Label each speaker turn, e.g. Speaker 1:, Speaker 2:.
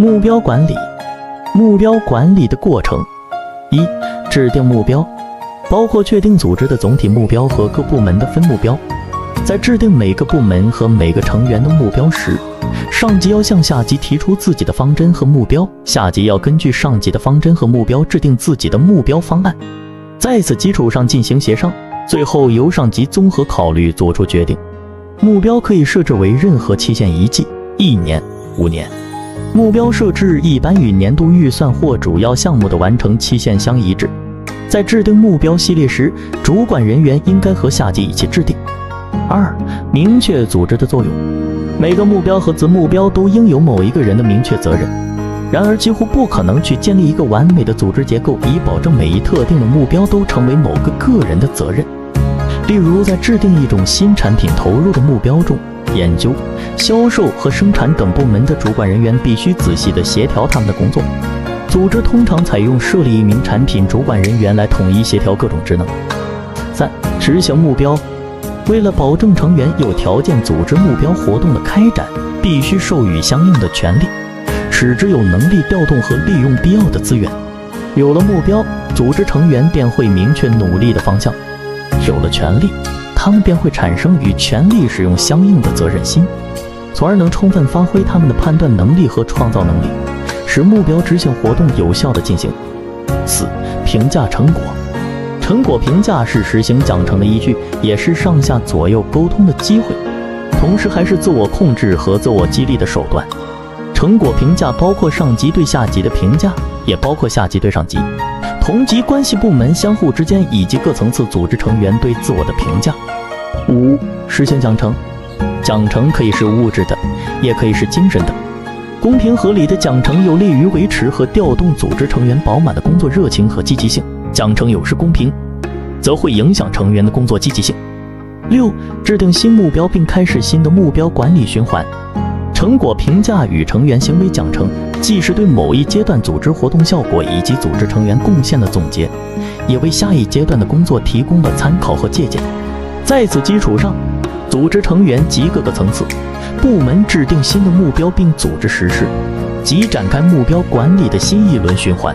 Speaker 1: 目标管理，目标管理的过程：一、制定目标，包括确定组织的总体目标和各部门的分目标。在制定每个部门和每个成员的目标时，上级要向下级提出自己的方针和目标，下级要根据上级的方针和目标制定自己的目标方案，在此基础上进行协商，最后由上级综合考虑做出决定。目标可以设置为任何期限一季、一年、五年。目标设置一般与年度预算或主要项目的完成期限相一致。在制定目标系列时，主管人员应该和下级一起制定。二、明确组织的作用。每个目标和子目标都应有某一个人的明确责任。然而，几乎不可能去建立一个完美的组织结构，以保证每一特定的目标都成为某个个人的责任。例如，在制定一种新产品投入的目标中。研究、销售和生产等部门的主管人员必须仔细地协调他们的工作。组织通常采用设立一名产品主管人员来统一协调各种职能。三、执行目标。为了保证成员有条件组织目标活动的开展，必须授予相应的权利，使之有能力调动和利用必要的资源。有了目标，组织成员便会明确努力的方向。有了权利。他们便会产生与权力使用相应的责任心，从而能充分发挥他们的判断能力和创造能力，使目标执行活动有效地进行。四、评价成果。成果评价是实行奖惩的依据，也是上下左右沟通的机会，同时还是自我控制和自我激励的手段。成果评价包括上级对下级的评价，也包括下级对上级。同级关系部门相互之间以及各层次组织成员对自我的评价。五、实行奖惩。奖惩可以是物质的，也可以是精神的。公平合理的奖惩有利于维持和调动组织成员饱满的工作热情和积极性。奖惩有失公平，则会影响成员的工作积极性。六、制定新目标并开始新的目标管理循环。成果评价与成员行为奖惩，既是对某一阶段组织活动效果以及组织成员贡献的总结，也为下一阶段的工作提供了参考和借鉴。在此基础上，组织成员及各个层次、部门制定新的目标并组织实施，即展开目标管理的新一轮循环。